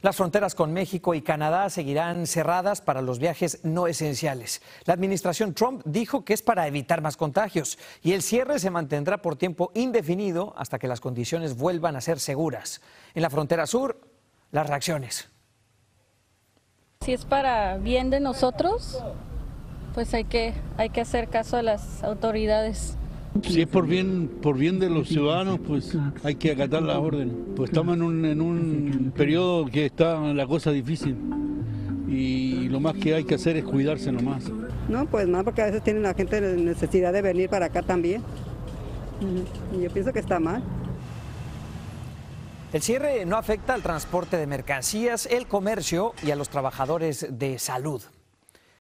Las fronteras con México y Canadá seguirán cerradas para los viajes no esenciales. La administración Trump dijo que es para evitar más contagios y el cierre se mantendrá por tiempo indefinido hasta que las condiciones vuelvan a ser seguras. En la frontera sur, las reacciones. Si es para bien de nosotros, pues hay que, hay que hacer caso a las autoridades. Si es por bien, por bien de los ciudadanos, pues hay que acatar las órdenes. Pues estamos en un, en un periodo que está la cosa difícil y lo más que hay que hacer es cuidarse nomás. No, pues más porque a veces tiene la gente necesidad de venir para acá también. Y yo pienso que está mal. El cierre no afecta al transporte de mercancías, el comercio y a los trabajadores de salud.